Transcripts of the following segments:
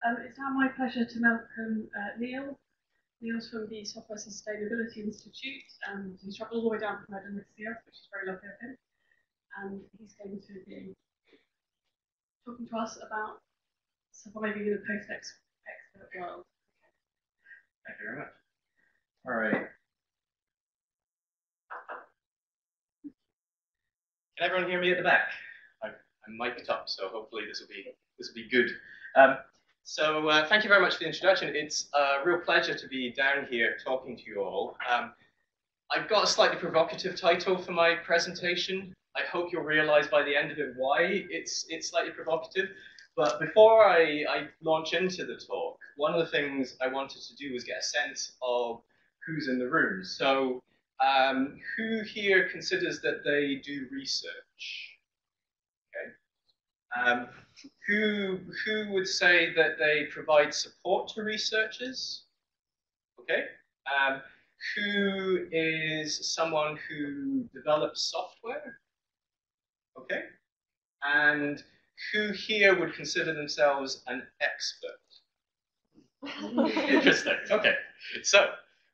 Um, it's now my pleasure to welcome uh, Neil. Neil's from the Software Sustainability Institute, and he's travelled all the way down from Edinburgh see us, which is very lovely of him. And he's going to be talking to us about surviving in a post-expert world. Thank you very much. All right. Can everyone hear me at the back? I, I'm mic'd up, so hopefully this will be this will be good. Um, so uh, thank you very much for the introduction. It's a real pleasure to be down here talking to you all. Um, I've got a slightly provocative title for my presentation. I hope you'll realize by the end of it why it's, it's slightly provocative. But before I, I launch into the talk, one of the things I wanted to do was get a sense of who's in the room. So um, who here considers that they do research? Okay. Um, who, who would say that they provide support to researchers? Okay. Um, who is someone who develops software? Okay. And who here would consider themselves an expert? Interesting. Okay. So,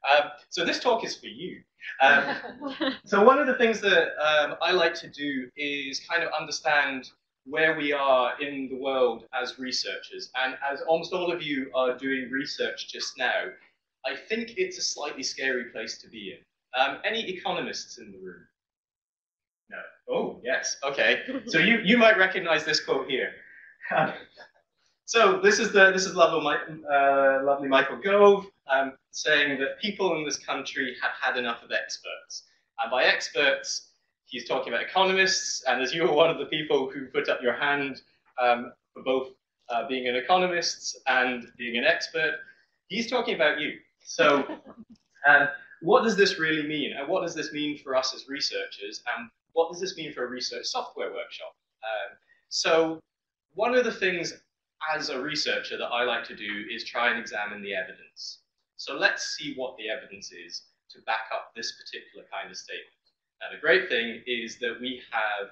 um, so this talk is for you. Um, so one of the things that um, I like to do is kind of understand where we are in the world as researchers. And as almost all of you are doing research just now, I think it's a slightly scary place to be in. Um, any economists in the room? No. Oh, yes. Okay. So you, you might recognize this quote here. so this is the this is lovely, uh, lovely Michael Gove um, saying that people in this country have had enough of experts. And by experts, he's talking about economists, and as you were one of the people who put up your hand um, for both uh, being an economist and being an expert, he's talking about you. So, um, what does this really mean? And what does this mean for us as researchers? And what does this mean for a research software workshop? Um, so, one of the things as a researcher that I like to do is try and examine the evidence. So, let's see what the evidence is to back up this particular kind of statement. Now, the great thing is that we have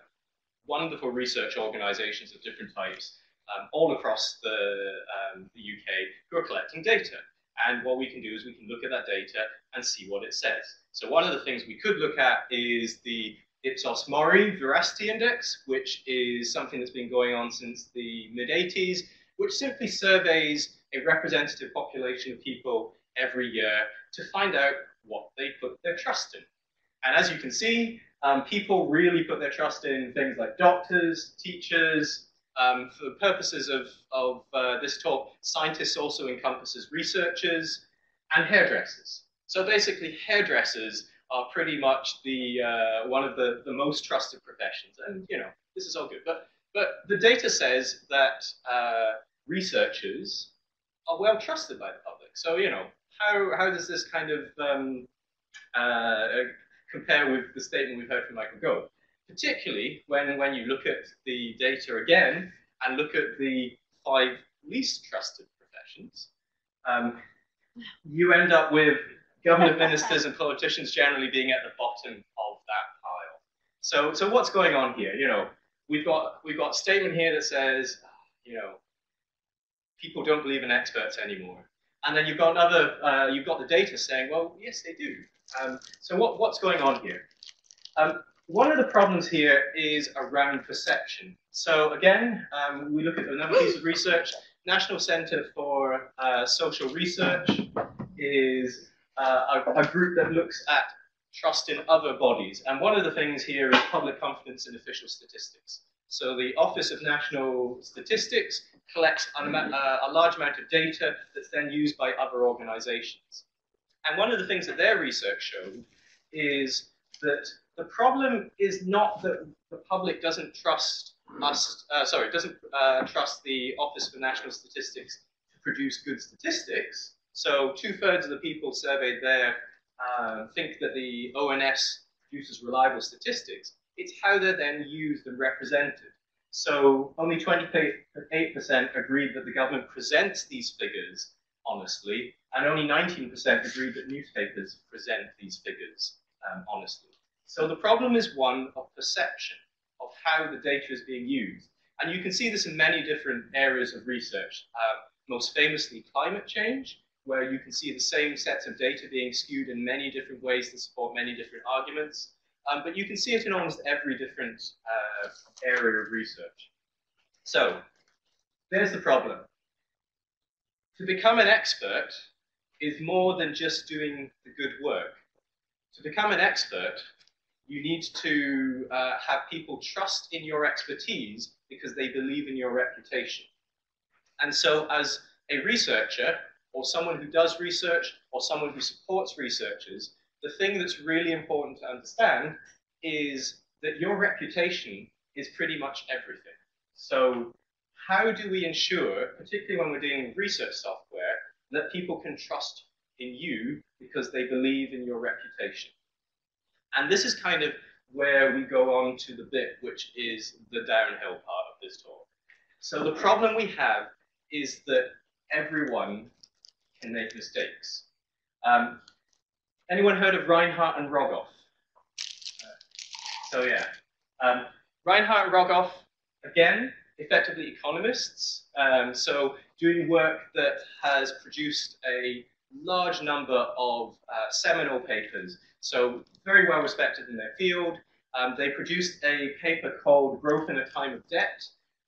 wonderful research organizations of different types um, all across the, um, the UK who are collecting data. And what we can do is we can look at that data and see what it says. So one of the things we could look at is the Ipsos Mori Veracity Index, which is something that's been going on since the mid-80s, which simply surveys a representative population of people every year to find out what they put their trust in. And as you can see, um, people really put their trust in things like doctors, teachers. Um, for purposes of, of uh, this talk, scientists also encompasses researchers and hairdressers. So basically, hairdressers are pretty much the uh, one of the, the most trusted professions. And you know, this is all good. But but the data says that uh, researchers are well trusted by the public. So you know, how how does this kind of um, uh, compare with the statement we've heard from Michael Gove. Particularly when, when you look at the data again and look at the five least trusted professions, um, you end up with government ministers and politicians generally being at the bottom of that pile. So, so what's going on here? You know, we've got we've got a statement here that says, you know, people don't believe in experts anymore, and then you've got another, uh, you've got the data saying, well, yes, they do. Um, so what, what's going on here? Um, one of the problems here is around perception. So again, um, we look at another piece of research. National Center for uh, Social Research is uh, a, a, group that looks at trust in other bodies. And one of the things here is public confidence in official statistics. So the Office of National Statistics collects a, uh, a large amount of data that's then used by other organizations. And one of the things that their research showed is that the problem is not that the public doesn't trust us, uh, sorry, doesn't uh, trust the Office for National Statistics to produce good statistics. So two thirds of the people surveyed there uh, think that the ONS produces reliable statistics. It's how they're then used and represented. So only 28% agreed that the government presents these figures honestly, and only 19% agreed that newspapers present these figures um, honestly. So the problem is one of perception, of how the data is being used. And you can see this in many different areas of research. Um, most famously climate change, where you can see the same sets of data being skewed in many different ways to support many different arguments. Um, but you can see it in almost every different uh, area of research. So, there's the problem. To become an expert is more than just doing the good work. To become an expert, you need to uh, have people trust in your expertise because they believe in your reputation. And so, as a researcher, or someone who does research, or someone who supports researchers, the thing that's really important to understand is that your reputation is pretty much everything. So, how do we ensure, particularly when we're with research software, that people can trust in you because they believe in your reputation? And this is kind of where we go on to the bit which is the downhill part of this talk. So the problem we have is that everyone can make mistakes. Um, anyone heard of Reinhart and Rogoff? Uh, so yeah, um, Reinhart and Rogoff, again, effectively economists. Um, so doing work that has produced a large number of uh, seminal papers. So very well respected in their field. Um, they produced a paper called Growth in a Time of Debt,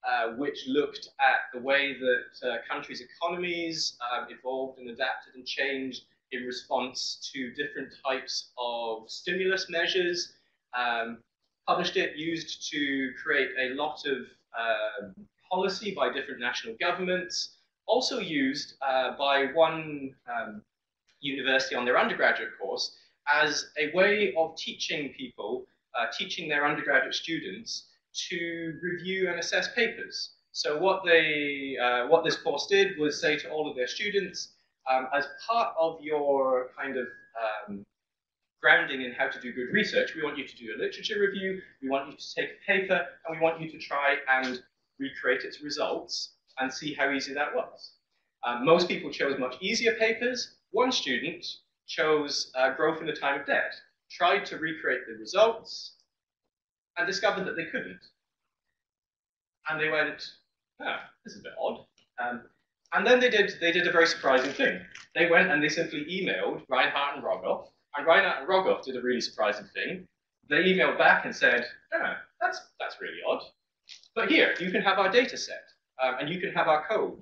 uh, which looked at the way that uh, countries' economies um, evolved and adapted and changed in response to different types of stimulus measures. Um, published it, used to create a lot of um, policy by different national governments, also used uh, by one um, university on their undergraduate course as a way of teaching people, uh, teaching their undergraduate students to review and assess papers. So what they, uh, what this course did was say to all of their students, um, as part of your kind of um, grounding in how to do good research, we want you to do a literature review, we want you to take a paper, and we want you to try and recreate its results and see how easy that was. Um, most people chose much easier papers. One student chose uh, growth in the time of debt, tried to recreate the results, and discovered that they couldn't. And they went, oh, this is a bit odd. Um, and then they did, they did a very surprising thing. They went and they simply emailed Reinhart and Rogoff, and Reinhart and Rogoff did a really surprising thing. They emailed back and said, oh, that's, that's really odd. But here, you can have our data set, um, and you can have our code.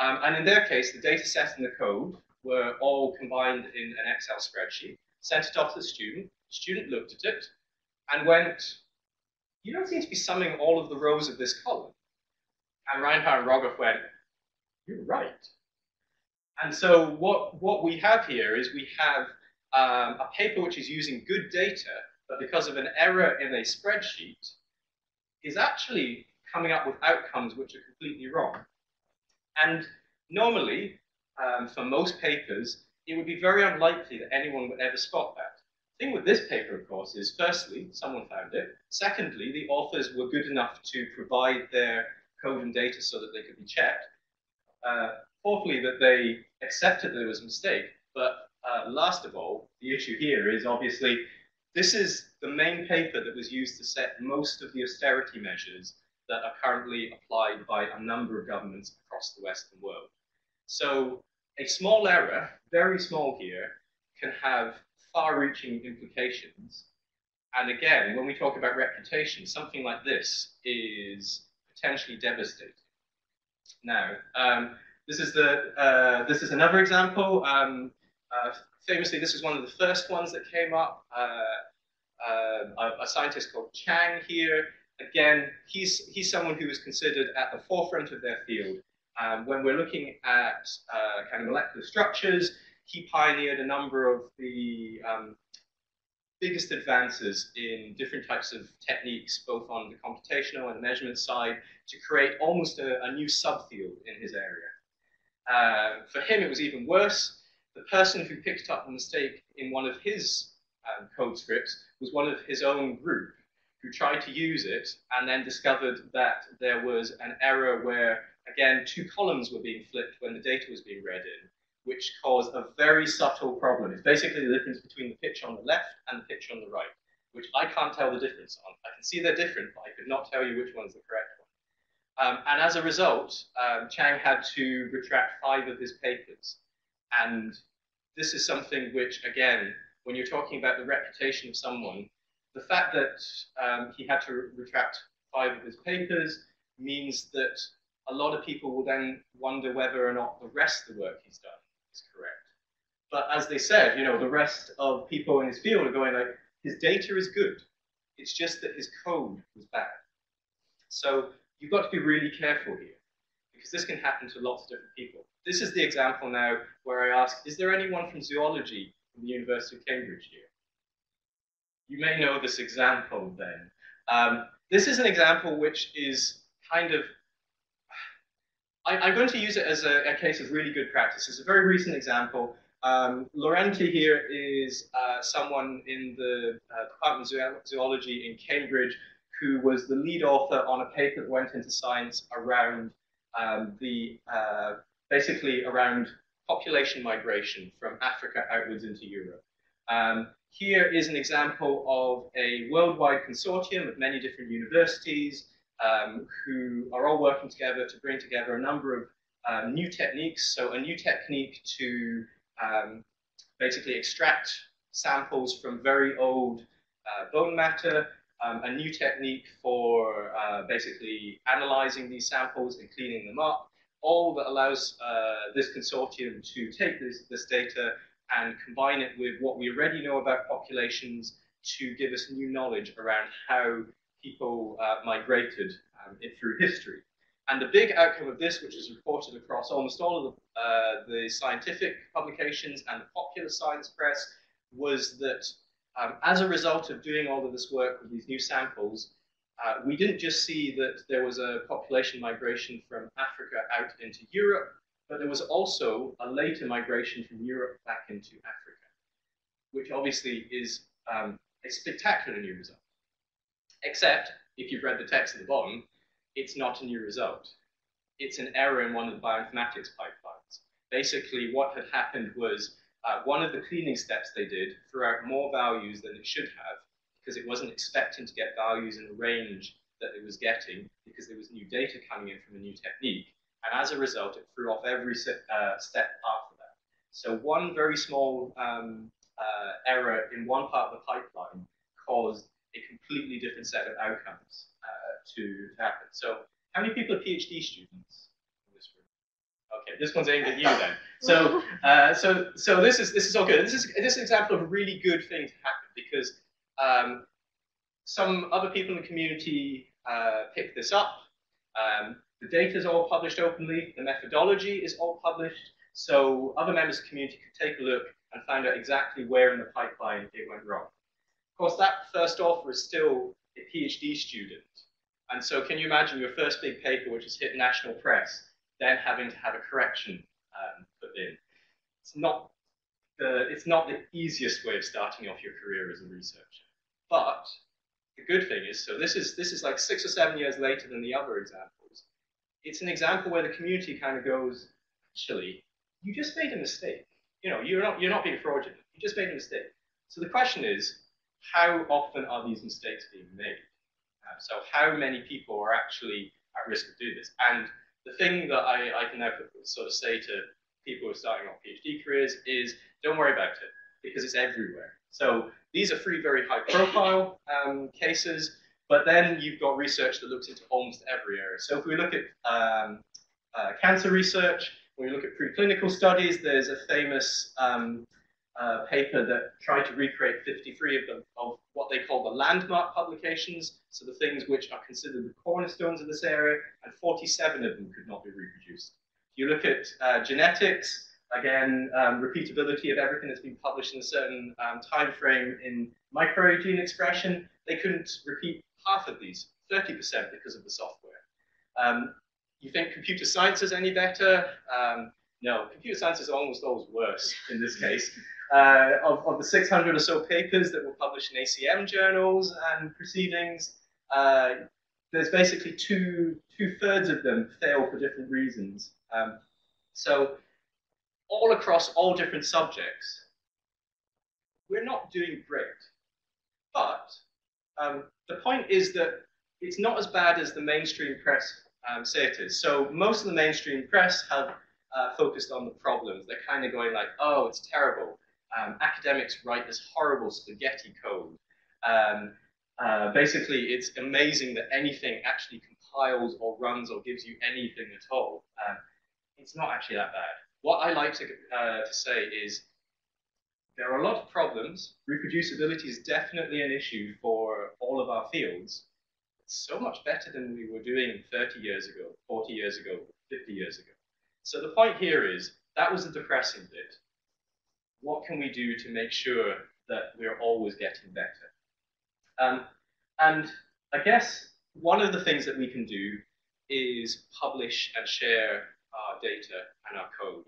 Um, and in their case, the data set and the code were all combined in an Excel spreadsheet, sent it off to the student. The student looked at it and went, you don't seem to be summing all of the rows of this column. And Reinhart and Rogoff went, you're right. And so what, what we have here is we have um, a paper which is using good data, but because of an error in a spreadsheet, is actually coming up with outcomes which are completely wrong. And normally, um, for most papers, it would be very unlikely that anyone would ever spot that. The thing with this paper, of course, is firstly, someone found it. Secondly, the authors were good enough to provide their code and data so that they could be checked. Uh, fourthly, that they accepted that there was a mistake. But uh, last of all, the issue here is obviously this is the main paper that was used to set most of the austerity measures that are currently applied by a number of governments across the Western world. So a small error, very small here, can have far-reaching implications. And again, when we talk about reputation, something like this is potentially devastating. Now, um, this is the uh, this is another example. Um, uh, famously, this is one of the first ones that came up. Uh, uh a, a, scientist called Chang here. Again, he's he's someone who is considered at the forefront of their field. Um, when we're looking at uh, kind of molecular structures, he pioneered a number of the um, biggest advances in different types of techniques, both on the computational and measurement side, to create almost a, a new subfield in his area. Uh, for him, it was even worse. The person who picked up the mistake in one of his um, code scripts was one of his own group who tried to use it and then discovered that there was an error where again, two columns were being flipped when the data was being read in, which caused a very subtle problem. It's basically the difference between the pitch on the left and the pitch on the right, which I can't tell the difference on. I can see they're different, but I could not tell you which one's the correct one. Um, and as a result, um, Chang had to retract five of his papers. And this is something which, again, when you're talking about the reputation of someone, the fact that um, he had to retract five of his papers means that a lot of people will then wonder whether or not the rest of the work he's done is correct. But as they said, you know, the rest of people in his field are going like, his data is good. It's just that his code was bad. So you've got to be really careful here because this can happen to lots of different people. This is the example now where I ask, is there anyone from zoology from the University of Cambridge here? You may know this example then. Um, this is an example which is kind of, I, am going to use it as a, a, case of really good practice. It's a very recent example. Um, Llorente here is uh, someone in the uh, Department of Zoology in Cambridge who was the lead author on a paper that went into science around um, the, uh, basically around population migration from Africa outwards into Europe. Um, here is an example of a worldwide consortium of many different universities um, who are all working together to bring together a number of um, new techniques. So a new technique to um, basically extract samples from very old uh, bone matter, um, a new technique for uh, basically analyzing these samples and cleaning them up, all that allows uh, this consortium to take this, this data and combine it with what we already know about populations to give us new knowledge around how people uh, migrated um, through history. And the big outcome of this, which is reported across almost all of the, uh, the scientific publications and the popular science press, was that um, as a result of doing all of this work with these new samples, uh, we didn't just see that there was a population migration from Africa out into Europe, but there was also a later migration from Europe back into Africa, which obviously is um, a spectacular new result. Except, if you've read the text at the bottom, it's not a new result. It's an error in one of the bioinformatics pipelines. Basically, what had happened was uh, one of the cleaning steps they did threw out more values than it should have because it wasn't expecting to get values in the range that it was getting because there was new data coming in from a new technique. And as a result, it threw off every uh, step after that. So one very small um, uh, error in one part of the pipeline caused a completely different set of outcomes uh, to happen. So how many people are PhD students in this room? Okay, this one's aimed at you then. So, uh, so, so this is this is all good. This is this is an example of a really good thing to happen because um, some other people in the community uh, picked this up. Um, the data is all published openly. The methodology is all published. So other members of the community could take a look and find out exactly where in the pipeline it went wrong. Course, that first author is still a PhD student. And so can you imagine your first big paper, which has hit national press, then having to have a correction um, put in? It's not, the, it's not the easiest way of starting off your career as a researcher. But the good thing is, so this is, this is like six or seven years later than the other examples. It's an example where the community kind of goes, actually, you just made a mistake. You know, you're not, you're not being fraudulent. You just made a mistake. So the question is, how often are these mistakes being made? Uh, so how many people are actually at risk of doing this? And the thing that I, I can now sort of say to people who are starting off PhD careers is don't worry about it because it's everywhere. So these are three very high profile um, cases, but then you've got research that looks into almost every area. So if we look at um, uh, cancer research, when we look at preclinical studies, there's a famous um, uh, paper that tried to recreate 53 of them of what they call the landmark publications, so the things which are considered the cornerstones of this area, and 47 of them could not be reproduced. You look at uh, genetics, Again, um, repeatability of everything that's been published in a certain um, time frame in microgene expression, they couldn't repeat half of these, 30% because of the software. Um, you think computer science is any better? Um, no, computer science is almost always worse in this case. Uh, of, of, the 600 or so papers that were published in ACM journals and proceedings, uh, there's basically two, two thirds of them fail for different reasons. Um, so all across all different subjects, we're not doing great. But um, the point is that it's not as bad as the mainstream press um, say it is. So most of the mainstream press have uh, focused on the problems. They're kind of going like, oh, it's terrible. Um, academics write this horrible spaghetti code. Um, uh, basically, it's amazing that anything actually compiles or runs or gives you anything at all. Um, it's not actually that bad. What I like to, uh, to say is there are a lot of problems. Reproducibility is definitely an issue for all of our fields. It's so much better than we were doing 30 years ago, 40 years ago, 50 years ago. So the point here is that was the depressing bit. What can we do to make sure that we're always getting better? Um, and I guess one of the things that we can do is publish and share our data and our code.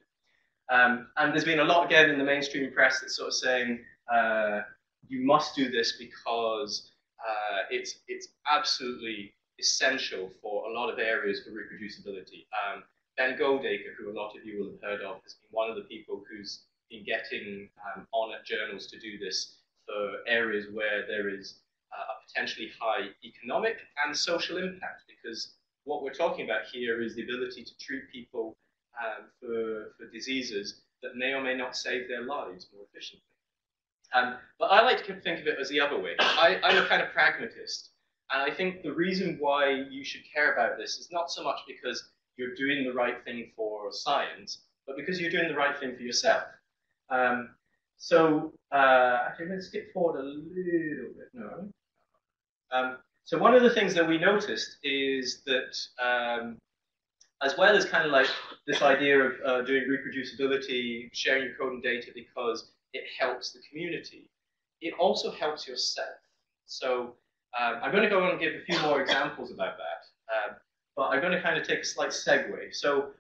Um, and there's been a lot again in the mainstream press that's sort of saying uh, you must do this because uh, it's it's absolutely essential for a lot of areas for reproducibility. Um, ben Goldacre, who a lot of you will have heard of, has been one of the people who's been getting um, on at journals to do this for areas where there is uh, a potentially high economic and social impact because what we're talking about here is the ability to treat people um, for, for diseases that may or may not save their lives more efficiently. Um, but I like to think of it as the other way. I, I'm a kind of pragmatist, and I think the reason why you should care about this is not so much because you're doing the right thing for science, but because you're doing the right thing for yourself. Um, so, uh, actually, I'm going to skip forward a little bit. No. Um, so one of the things that we noticed is that um, as well as kind of like this idea of uh, doing reproducibility, sharing your code and data because it helps the community, it also helps yourself. So um, I'm going to go on and give a few more examples about that, um, but I'm going to kind of take a slight segue. So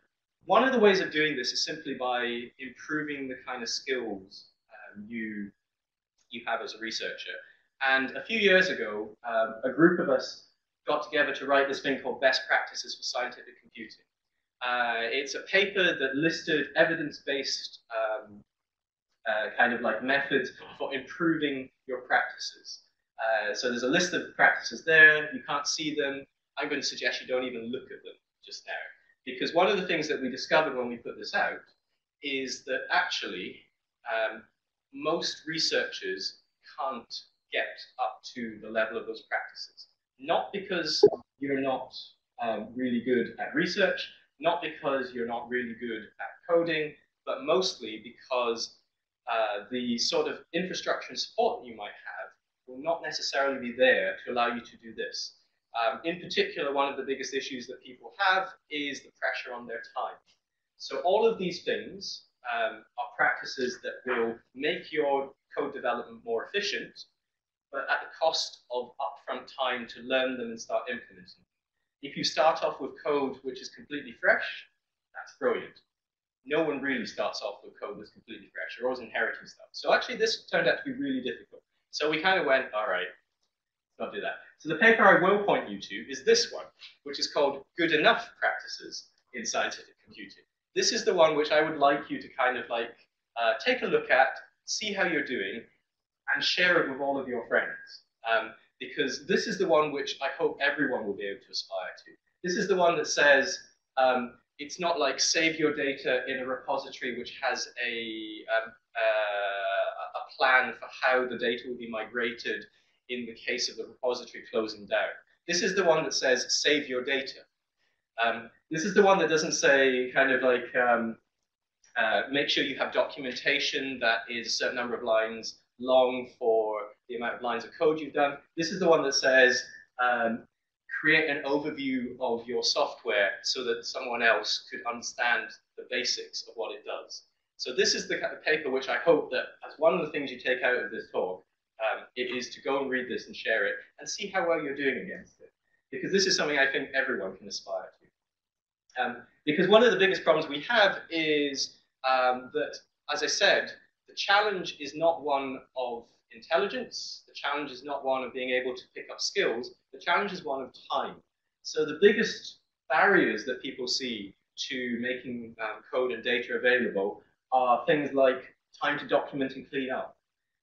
one of the ways of doing this is simply by improving the kind of skills um, you, you have as a researcher. And a few years ago, um, a group of us got together to write this thing called Best Practices for Scientific Computing. Uh, it's a paper that listed evidence-based um, uh, kind of like methods for improving your practices. Uh, so there's a list of practices there. You can't see them. I'm going to suggest you don't even look at them just now. Because one of the things that we discovered when we put this out is that actually um, most researchers can't get up to the level of those practices. Not because you're not um, really good at research, not because you're not really good at coding, but mostly because uh, the sort of infrastructure and support that you might have will not necessarily be there to allow you to do this. Um, in particular, one of the biggest issues that people have is the pressure on their time. So all of these things um, are practices that will make your code development more efficient, but at the cost of upfront time to learn them and start implementing. If you start off with code which is completely fresh, that's brilliant. No one really starts off with code that's completely fresh. You're always inheriting stuff. So actually, this turned out to be really difficult. So we kind of went, all right, not do that. So the paper I will point you to is this one, which is called Good Enough Practices in Scientific Computing. This is the one which I would like you to kind of like uh, take a look at, see how you're doing, and share it with all of your friends. Um, because this is the one which I hope everyone will be able to aspire to. This is the one that says um, it's not like save your data in a repository which has a, um, uh, a plan for how the data will be migrated in the case of the repository closing down. This is the one that says save your data. Um, this is the one that doesn't say kind of like um, uh, make sure you have documentation that is a certain number of lines long for the amount of lines of code you've done. This is the one that says um, create an overview of your software so that someone else could understand the basics of what it does. So this is the kind of paper which I hope that as one of the things you take out of this talk, it is to go and read this and share it and see how well you're doing against it. Because this is something I think everyone can aspire to. Um, because one of the biggest problems we have is um, that, as I said, the challenge is not one of intelligence. The challenge is not one of being able to pick up skills. The challenge is one of time. So the biggest barriers that people see to making um, code and data available are things like time to document and clean up,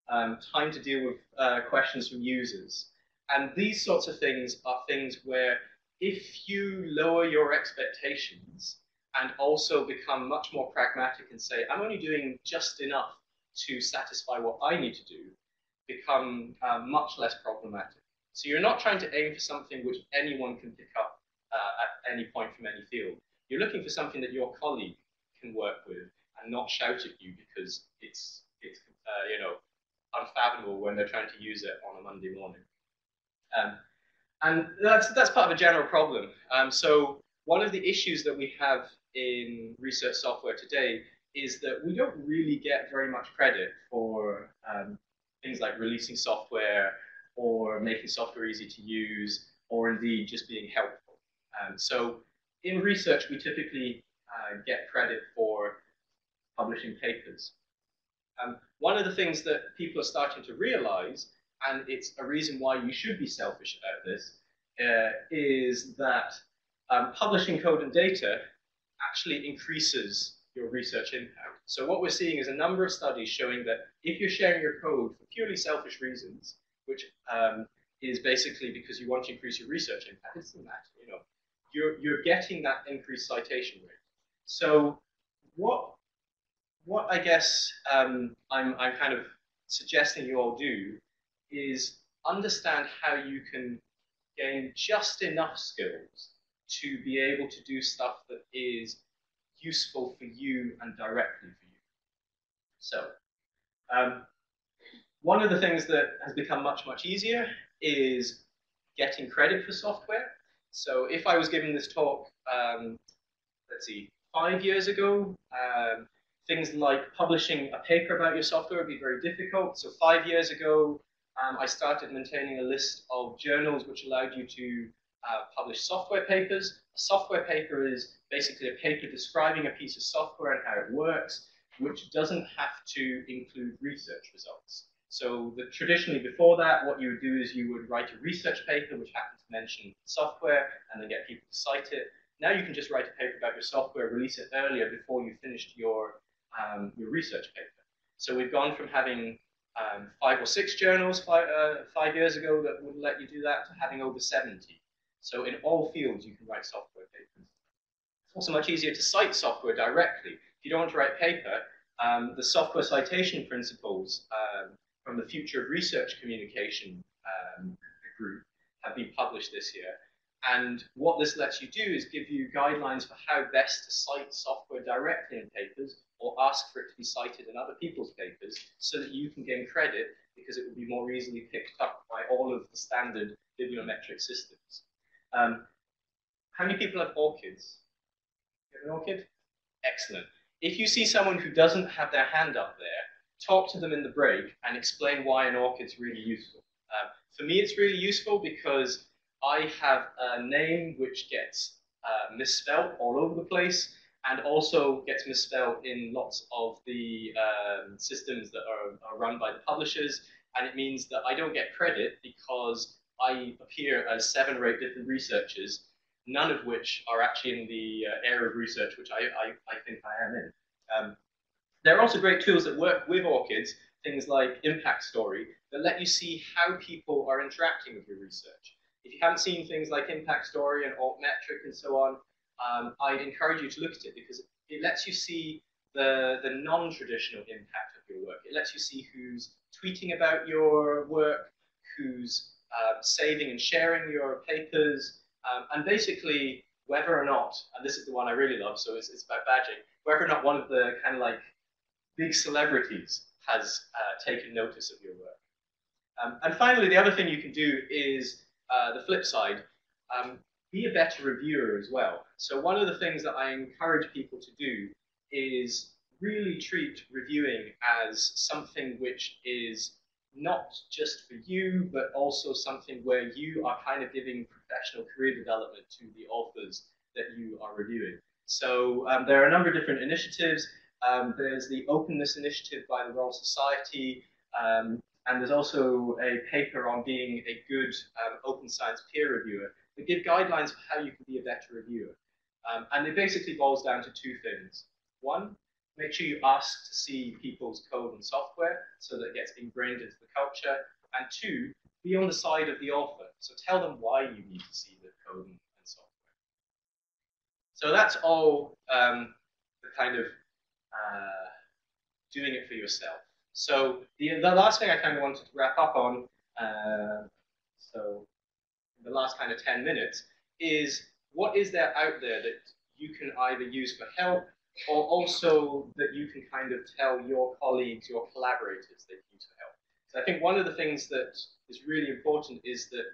um, time to deal with uh, questions from users. And these sorts of things are things where if you lower your expectations and also become much more pragmatic and say, I'm only doing just enough to satisfy what I need to do, become uh, much less problematic. So you're not trying to aim for something which anyone can pick up uh, at any point from any field. You're looking for something that your colleague can work with and not shout at you because it's, it's uh, you know, unfathomable when they're trying to use it on a Monday morning. Um, and that's, that's part of a general problem. Um, so one of the issues that we have in research software today is that we don't really get very much credit for um, things like releasing software or making software easy to use or indeed just being helpful. Um, so in research, we typically uh, get credit for publishing papers. Um, one of the things that people are starting to realize, and it's a reason why you should be selfish about this, uh, is that um, publishing code and data actually increases your research impact. So what we're seeing is a number of studies showing that if you're sharing your code for purely selfish reasons, which um, is basically because you want to increase your research impact, it's that, you know, you're, you're getting that increased citation rate. So what, what I guess um, I'm, I'm kind of suggesting you all do is understand how you can gain just enough skills to be able to do stuff that is useful for you and directly for you. So, um, one of the things that has become much, much easier is getting credit for software. So if I was giving this talk, um, let's see, five years ago, um, things like publishing a paper about your software would be very difficult. So five years ago, um, I started maintaining a list of journals which allowed you to uh, publish software papers. A software paper is basically a paper describing a piece of software and how it works, which doesn't have to include research results. So the, traditionally before that, what you would do is you would write a research paper which happened to mention software and then get people to cite it. Now you can just write a paper about your software, release it earlier before you finished your, um, your research paper. So we've gone from having um, five or six journals five, uh, five years ago that would let you do that to having over 70. So in all fields you can write software papers. It's also much easier to cite software directly. If you don't want to write paper, um, the software citation principles um, from the Future of Research Communication um, group have been published this year. And what this lets you do is give you guidelines for how best to cite software directly in papers ask for it to be cited in other people's papers so that you can gain credit because it will be more easily picked up by all of the standard bibliometric systems. Um, how many people have ORCIDs? You have an ORCID? Excellent. If you see someone who doesn't have their hand up there, talk to them in the break and explain why an ORCID is really useful. Um, for me, it's really useful because I have a name which gets uh, misspelled all over the place and also gets misspelled in lots of the um, systems that are, are, run by the publishers. And it means that I don't get credit because I appear as seven or eight different researchers, none of which are actually in the uh, area of research which I, I, I think I am in. Um, there are also great tools that work with ORCIDs, things like Impact Story, that let you see how people are interacting with your research. If you haven't seen things like Impact Story and Altmetric and so on, um, I'd encourage you to look at it because it lets you see the, the non-traditional impact of your work. It lets you see who's tweeting about your work, who's uh, saving and sharing your papers, um, and basically whether or not, and this is the one I really love, so it's, it's about badging, whether or not one of the kind of like big celebrities has uh, taken notice of your work. Um, and finally, the other thing you can do is uh, the flip side, um, be a better reviewer as well. So one of the things that I encourage people to do is really treat reviewing as something which is not just for you, but also something where you are kind of giving professional career development to the authors that you are reviewing. So um, there are a number of different initiatives. Um, there's the Openness Initiative by the Royal Society, um, and there's also a paper on being a good um, open science peer reviewer give guidelines for how you can be a better reviewer. Um, and it basically boils down to two things. One, make sure you ask to see people's code and software so that it gets ingrained into the culture. And two, be on the side of the author. So tell them why you need to see the code and, and So that's all um, the kind of uh, doing it for yourself. So the, the last thing I kind of wanted to wrap up on, uh, so the last kind of 10 minutes, is what is there out there that you can either use for help or also that you can kind of tell your colleagues, your collaborators that you need to help. So I think one of the things that is really important is that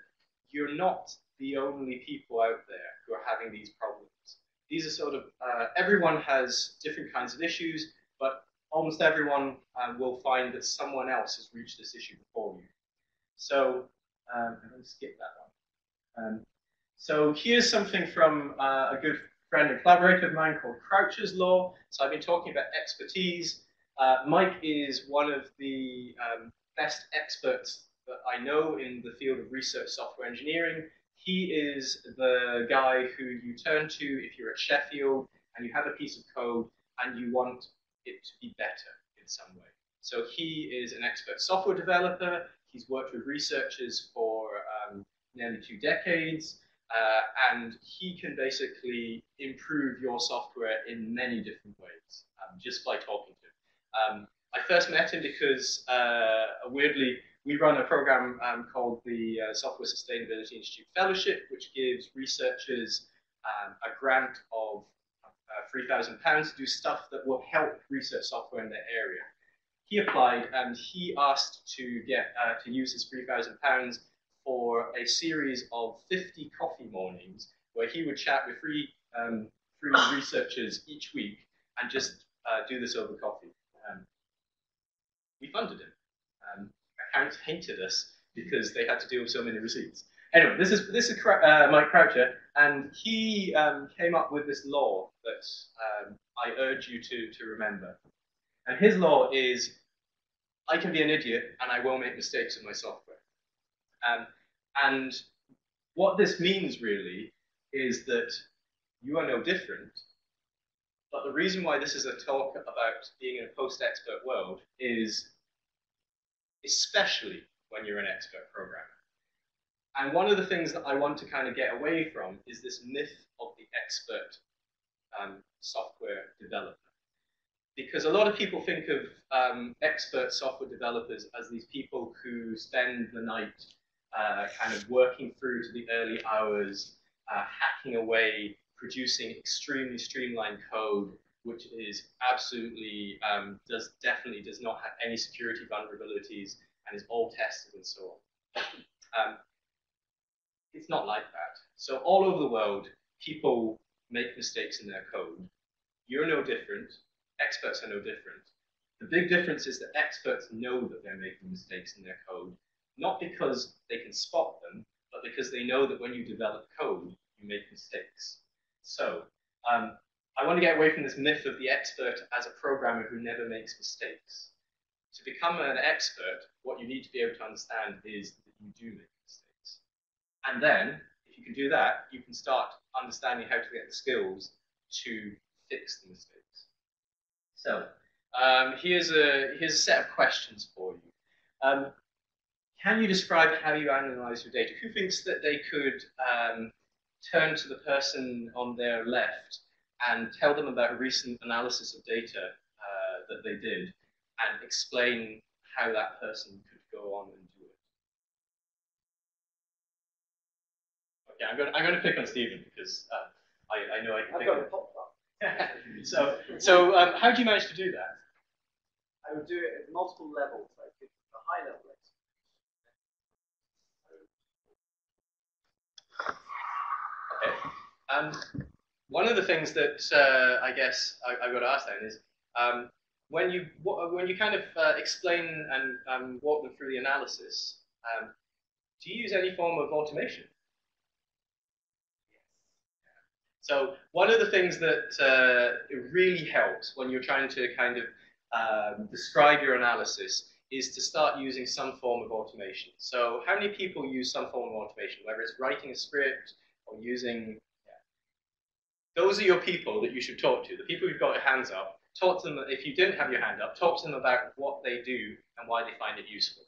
you're not the only people out there who are having these problems. These are sort of, uh, everyone has different kinds of issues, but almost everyone um, will find that someone else has reached this issue before you. So, um, I'm going to skip that one. Um, so here's something from uh, a good friend and collaborator of mine called Croucher's Law. So I've been talking about expertise. Uh, Mike is one of the um, best experts that I know in the field of research software engineering. He is the guy who you turn to if you're at Sheffield and you have a piece of code and you want it to be better in some way. So he is an expert software developer. He's worked with researchers for um, nearly two decades. Uh, and he can basically improve your software in many different ways um, just by talking to him. Um, I first met him because, uh, weirdly, we run a program um, called the uh, Software Sustainability Institute Fellowship, which gives researchers um, a grant of uh, £3,000 to do stuff that will help research software in their area. He applied and he asked to get uh, to use his £3,000 for a series of 50 coffee mornings where he would chat with three, um, three researchers each week and just uh, do this over coffee. Um, we funded him. Um, accounts hated us because they had to deal with so many receipts. Anyway, this is this is uh, Mike Croucher, and he um, came up with this law that um, I urge you to, to remember. And his law is, I can be an idiot and I will make mistakes in my software. Um, and what this means really is that you are no different. But the reason why this is a talk about being in a post-expert world is especially when you're an expert programmer. And one of the things that I want to kind of get away from is this myth of the expert um, software developer. Because a lot of people think of um, expert software developers as these people who spend the night uh, kind of working through to the early hours, uh, hacking away, producing extremely streamlined code, which is absolutely, um, does definitely does not have any security vulnerabilities and is all tested and so on. Um, it's not like that. So all over the world, people make mistakes in their code. You're no different. Experts are no different. The big difference is that experts know that they're making mistakes in their code not because they can spot them, but because they know that when you develop code, you make mistakes. So um, I want to get away from this myth of the expert as a programmer who never makes mistakes. To become an expert, what you need to be able to understand is that you do make mistakes. And then, if you can do that, you can start understanding how to get the skills to fix the mistakes. So um, here's, a, here's a set of questions for you. Um, can you describe how you analyze your data? Who thinks that they could um, turn to the person on their left and tell them about a recent analysis of data uh, that they did and explain how that person could go on and do it? Okay, I'm going to, I'm going to pick on Stephen because uh, I, I know I can I've got a pop so, so um, how do you manage to do that? I would do it at multiple levels. Like a high level Um, one of the things that uh, I guess I, have got to ask then is um, when you when you kind of uh, explain and um, walk them through the analysis, um, do you use any form of automation? So one of the things that uh, really helps when you're trying to kind of um, describe your analysis is to start using some form of automation. So how many people use some form of automation, whether it's writing a script or using those are your people that you should talk to. The people who've got their hands up, talk to them, if you didn't have your hand up, talk to them about what they do and why they find it useful.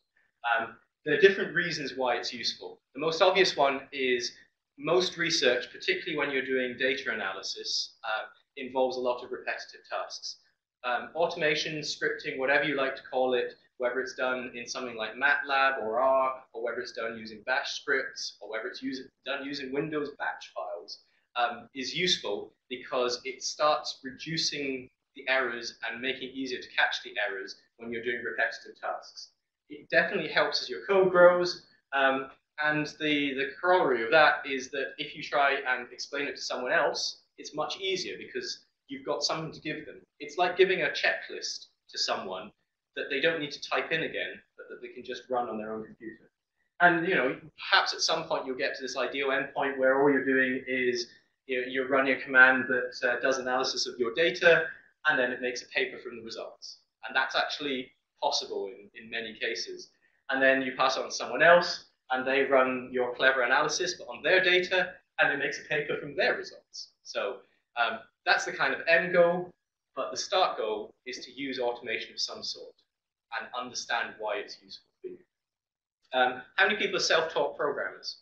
Um, there are different reasons why it's useful. The most obvious one is most research, particularly when you're doing data analysis, uh, involves a lot of repetitive tasks. Um, automation, scripting, whatever you like to call it, whether it's done in something like MATLAB or R, or whether it's done using bash scripts, or whether it's done using Windows batch files, um, is useful because it starts reducing the errors and making it easier to catch the errors when you're doing repetitive tasks. It definitely helps as your code grows, um, and the, the corollary of that is that if you try and explain it to someone else, it's much easier because you've got something to give them. It's like giving a checklist to someone that they don't need to type in again, but that they can just run on their own computer. And you know, perhaps at some point you'll get to this ideal endpoint where all you're doing is you know, you're running a command that uh, does analysis of your data, and then it makes a paper from the results. And that's actually possible in, in many cases. And then you pass it on to someone else, and they run your clever analysis, but on their data, and it makes a paper from their results. So um, that's the kind of end goal, but the start goal is to use automation of some sort and understand why it's useful for you. Um, how many people are self-taught programmers?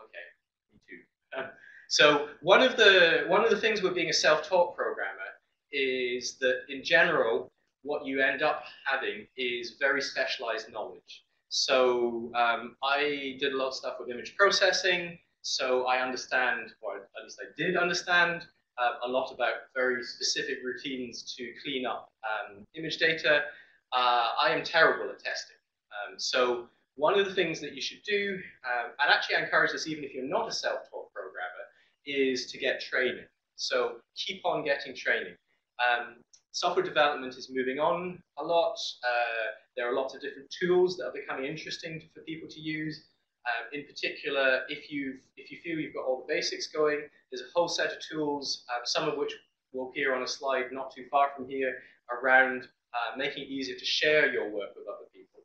Okay, me too. Um, so one of the one of the things with being a self-taught programmer is that in general, what you end up having is very specialized knowledge. So um, I did a lot of stuff with image processing, so I understand, or at least I did understand, uh, a lot about very specific routines to clean up um, image data. Uh, I am terrible at testing. Um, so one of the things that you should do, um, and actually I encourage this even if you're not a self-taught programmer, is to get training. So keep on getting training. Um, software development is moving on a lot. Uh, there are lots of different tools that are becoming interesting for people to use. Um, in particular, if you if you feel you've got all the basics going, there's a whole set of tools, um, some of which will appear on a slide not too far from here, around uh, making it easier to share your work with other people.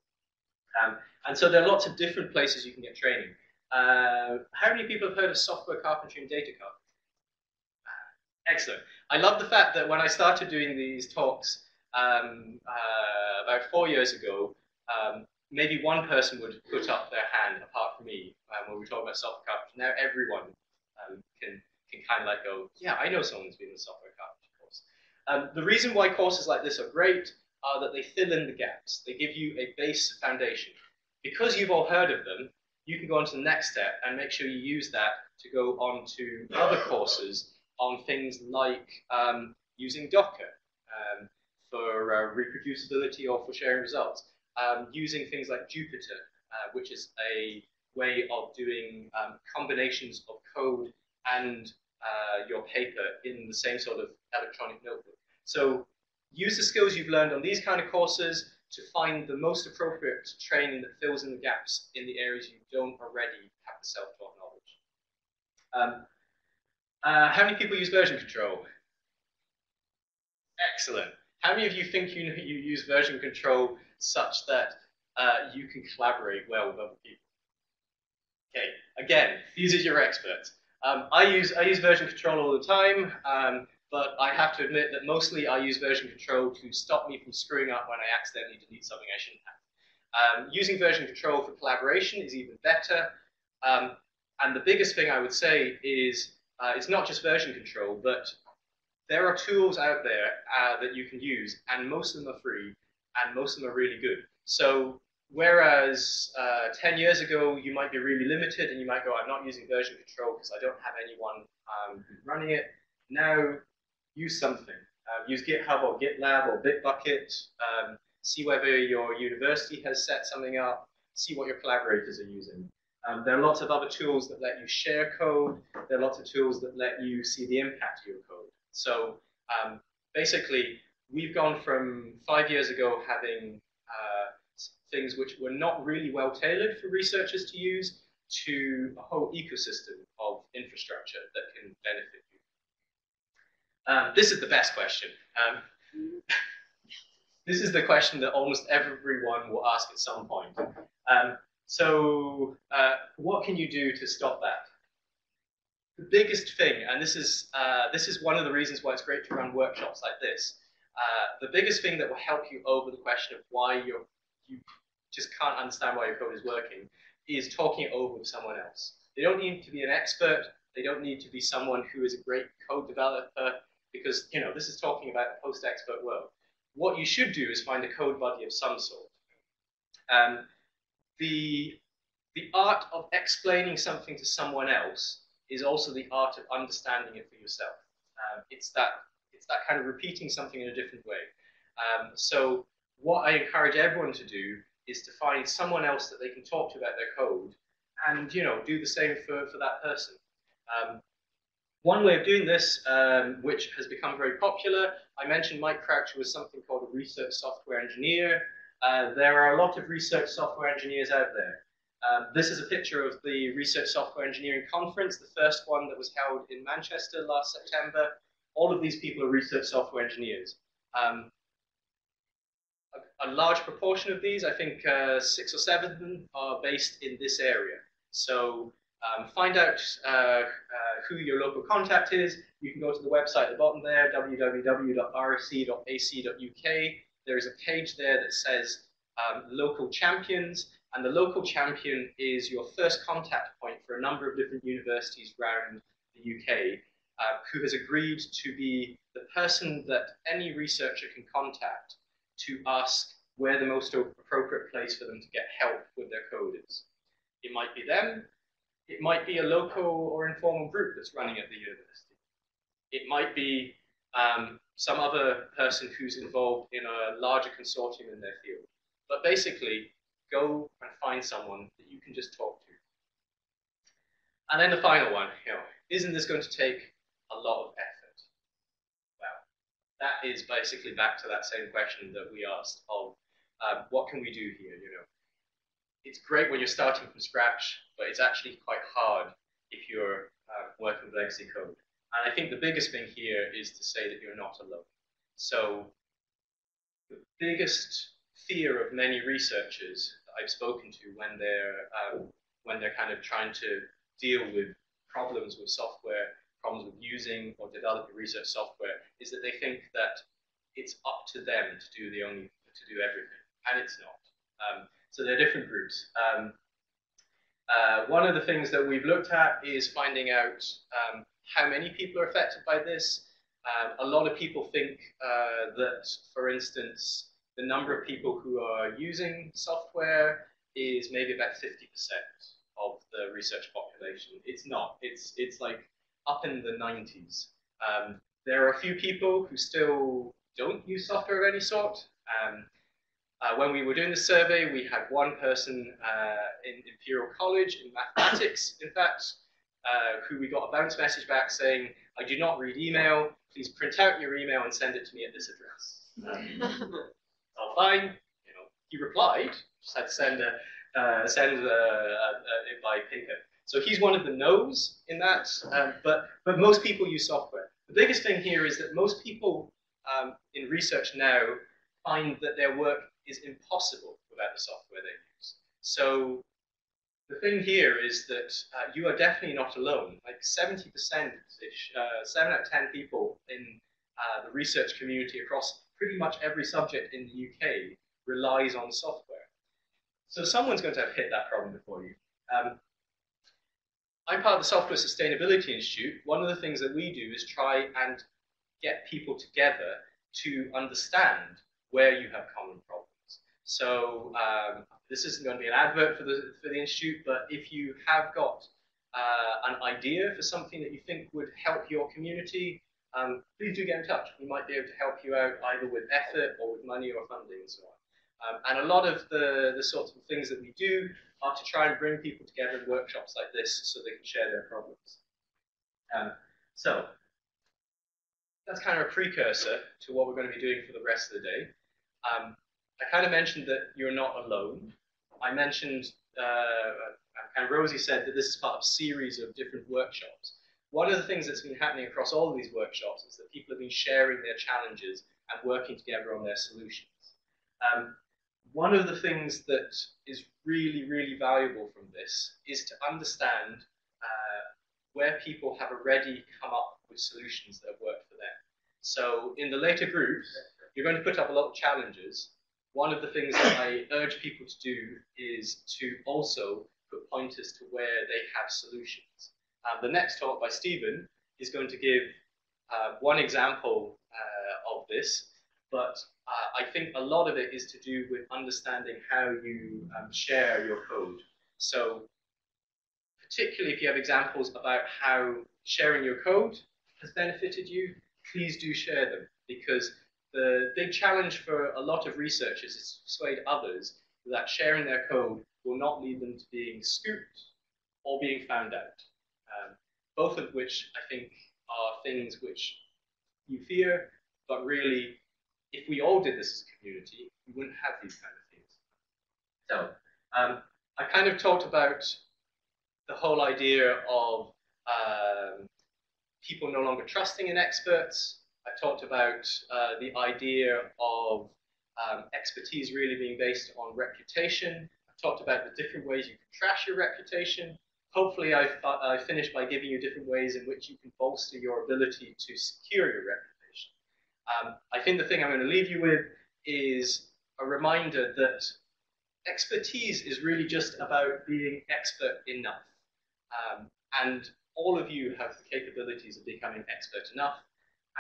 Um, and so there are lots of different places you can get training. Uh, how many people have heard of software carpentry and data carpentry? Excellent. I love the fact that when I started doing these talks um, uh, about four years ago, um, maybe one person would put up their hand apart from me um, when we talk about software carpentry. Now everyone um, can, can kind of like go, yeah, I know someone who's been in a software carpentry course. Um, the reason why courses like this are great are that they fill in the gaps. They give you a base foundation. Because you've all heard of them, you can go on to the next step and make sure you use that to go on to other courses on things like um, using Docker um, for uh, reproducibility or for sharing results, um, using things like Jupyter, uh, which is a way of doing um, combinations of code and uh, your paper in the same sort of electronic notebook. So use the skills you've learned on these kind of courses to find the most appropriate training that fills in the gaps in the areas you don't already have the self-taught knowledge. Um, uh, how many people use version control? Excellent. How many of you think you, you use version control such that uh, you can collaborate well with other people? Okay, again, these are your experts. Um, I use I use version control all the time, um, but I have to admit that mostly I use version control to stop me from screwing up when I accidentally delete something I shouldn't have. Um, using version control for collaboration is even better. Um, and the biggest thing I would say is uh, it's not just version control, but there are tools out there uh, that you can use, and most of them are free, and most of them are really good. So whereas uh, 10 years ago you might be really limited and you might go, I'm not using version control because I don't have anyone um, running it. Now use something. Um, use GitHub or GitLab or Bitbucket. Um, see whether your university has set something up. See what your collaborators are using. Um, there are lots of other tools that let you share code. There are lots of tools that let you see the impact of your code. So um, basically, we've gone from five years ago having uh, things which were not really well tailored for researchers to use to a whole ecosystem of infrastructure that can benefit you. Um, this is the best question. Um, this is the question that almost everyone will ask at some point. Um, so uh, what can you do to stop that? The biggest thing, and this is, uh, this is one of the reasons why it's great to run workshops like this, uh, the biggest thing that will help you over the question of why you're, you just can't understand why your code is working is talking it over with someone else. They don't need to be an expert. They don't need to be someone who is a great code developer because, you know, this is talking about the post-expert world. What you should do is find a code buddy of some sort. Um, the, the art of explaining something to someone else is also the art of understanding it for yourself. Um, it's, that, it's that kind of repeating something in a different way. Um, so what I encourage everyone to do is to find someone else that they can talk to about their code and you know do the same for, for that person. Um, one way of doing this, um, which has become very popular, I mentioned Mike Croucher was something called a research software engineer. Uh, there are a lot of research software engineers out there. Um, this is a picture of the Research Software Engineering Conference, the first one that was held in Manchester last September. All of these people are research software engineers. Um, a, a, large proportion of these, I think uh, six or seven are based in this area. So um, find out uh, uh, who your local contact is. You can go to the website at the bottom there, www.rse.ac.uk. There is a page there that says um, local champions, and the local champion is your first contact point for a number of different universities around the UK uh, who has agreed to be the person that any researcher can contact to ask where the most appropriate place for them to get help with their code is. It might be them, it might be a local or informal group that's running at the university. It might be um, some other person who's involved in a larger consortium in their field. But basically, go and find someone that you can just talk to. And then the final one, you know, isn't this going to take a lot of effort? Well, that is basically back to that same question that we asked of um, what can we do here, you know? It's great when you're starting from scratch, but it's actually quite hard if you're uh, working with legacy code. And I think the biggest thing here is to say that you're not alone. So the biggest fear of many researchers that I've spoken to when they're um, when they're kind of trying to deal with problems with software, problems with using or developing research software, is that they think that it's up to them to do the only to do everything, and it's not. Um, so there are different groups. Um, uh, one of the things that we've looked at is finding out um, how many people are affected by this. Um, a lot of people think uh, that, for instance, the number of people who are using software is maybe about 50% of the research population. It's not. It's, it's like up in the 90s. Um, there are a few people who still don't use software of any sort. Um, uh, when we were doing the survey, we had one person uh, in Imperial College in mathematics, in fact, uh, who we got a bounce message back saying, I do not read email, please print out your email and send it to me at this address. Um, oh, fine. You know, he replied. Just had to send a uh, send a, a, a, by paper. So he's one of the no's in that. Um, but but most people use software. The biggest thing here is that most people um, in research now find that their work is impossible without the software they use. So the thing here is that uh, you are definitely not alone. Like 70%, uh, 7 out of 10 people in uh, the research community across pretty much every subject in the UK relies on software. So someone's going to have hit that problem before you. Um, I'm part of the Software Sustainability Institute. One of the things that we do is try and get people together to understand where you have common problems. So um, this isn't going to be an advert for the, for the Institute, but if you have got uh, an idea for something that you think would help your community, um, please do get in touch. We might be able to help you out either with effort or with money or funding and so on. Um, and a lot of the, the sorts of things that we do are to try and bring people together in workshops like this so they can share their problems. Um, so that's kind of a precursor to what we're going to be doing for the rest of the day. Um, I kind of mentioned that you're not alone. I mentioned, uh, and Rosie said that this is part of a series of different workshops. One of the things that's been happening across all of these workshops is that people have been sharing their challenges and working together on their solutions. Um, one of the things that is really, really valuable from this is to understand uh, where people have already come up with solutions that have worked for them. So in the later groups, you're going to put up a lot of challenges. One of the things that I urge people to do is to also put pointers to where they have solutions. The next talk by Stephen is going to give uh, one example uh, of this, but I think a lot of it is to do with understanding how you um, share your code. So particularly if you have examples about how sharing your code has benefited you, please do share them because the big challenge for a lot of researchers is to persuade others that sharing their code will not lead them to being scooped or being found out. Um, both of which I think are things which you fear, but really, if we all did this as a community, we wouldn't have these kind of things. So, um, I kind of talked about the whole idea of um, people no longer trusting in experts. I talked about uh, the idea of um, expertise really being based on reputation. I talked about the different ways you can trash your reputation. Hopefully, I, I finished by giving you different ways in which you can bolster your ability to secure your reputation. Um, I think the thing I'm going to leave you with is a reminder that expertise is really just about being expert enough. Um, and all of you have the capabilities of becoming expert enough.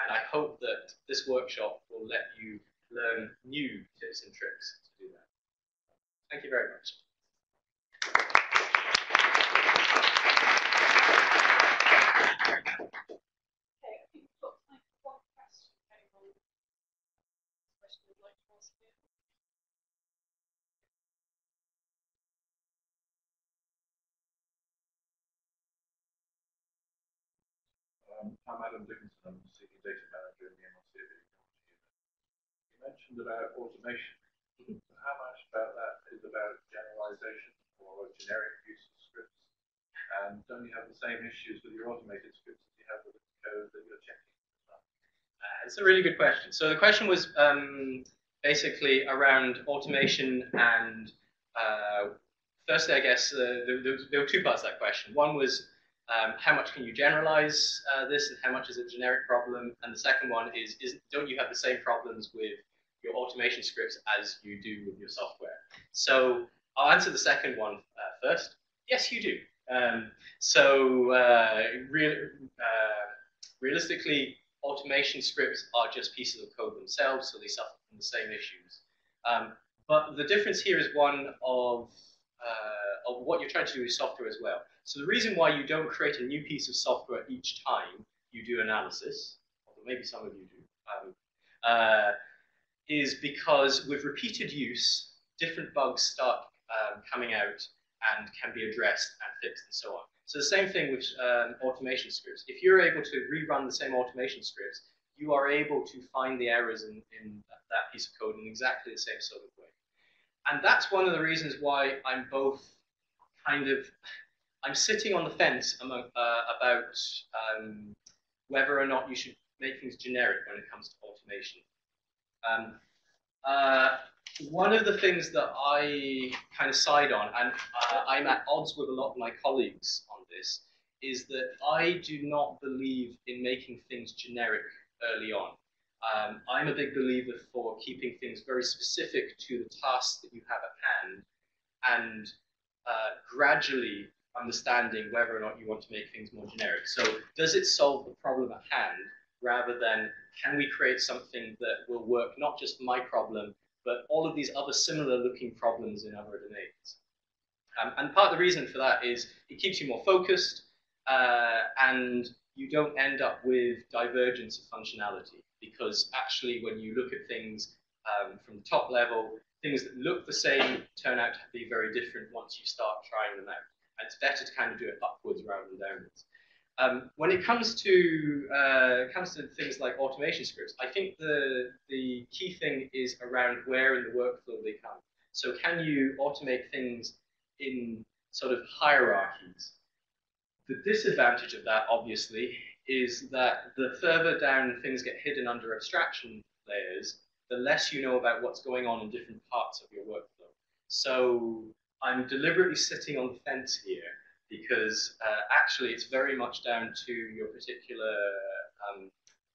And I hope that this workshop will let you learn new tips and tricks to do that. Thank you very much. Okay, I think we've got time for one question. Anyone? Question would like to ask you? I'm Adam Dickinson, I'm the Senior Data Manager in the MRC Technology Unit. You mentioned about automation. How much about that is about generalization or generic use of scripts? And don't you have the same issues with your automated scripts as you have with the code that you're checking? Uh, it's a really good question. So the question was um, basically around automation and uh, firstly, I guess uh, there, there, there, were two parts to that question. One was um, how much can you generalize uh, this and how much is a generic problem? And the second one is, is don't you have the same problems with your automation scripts as you do with your software? So I'll answer the second one uh, first. Yes, you do. Um, so uh, uh, realistically, automation scripts are just pieces of code themselves, so they suffer from the same issues. Um, but the difference here is one of, uh, of what you're trying to do with software as well. So the reason why you don't create a new piece of software each time you do analysis, although maybe some of you do, um, uh, is because with repeated use, different bugs start um, coming out and can be addressed and fixed and so on. So the same thing with um, automation scripts. If you're able to rerun the same automation scripts, you are able to find the errors in, in that piece of code in exactly the same sort of way. And that's one of the reasons why I'm both kind of I'm sitting on the fence among, uh, about um, whether or not you should make things generic when it comes to automation. Um, uh, one of the things that I kind of side on, and uh, I'm at odds with a lot of my colleagues on this, is that I do not believe in making things generic early on. Um, I'm a big believer for keeping things very specific to the tasks that you have at hand and uh, gradually understanding whether or not you want to make things more generic. So does it solve the problem at hand rather than can we create something that will work not just my problem, but all of these other similar looking problems in other domains? Um, and part of the reason for that is it keeps you more focused uh, and you don't end up with divergence of functionality because actually when you look at things um, from the top level, things that look the same turn out to be very different once you start trying them out. It's better to kind of do it upwards rather than downwards. Um, when it comes to uh, comes to things like automation scripts, I think the the key thing is around where in the workflow they come. So can you automate things in sort of hierarchies? The disadvantage of that, obviously, is that the further down things get hidden under abstraction layers, the less you know about what's going on in different parts of your workflow. So I'm deliberately sitting on the fence here because uh, actually it's very much down to your particular um,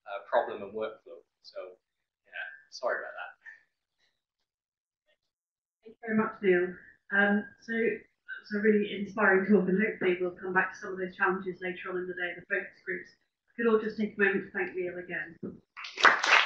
uh, problem and workflow. So, yeah, sorry about that. Thank you very much, Neil. Um, so, was a really inspiring talk, and hopefully we'll come back to some of those challenges later on in the day, the focus groups. Could all just take a moment to thank Neil again.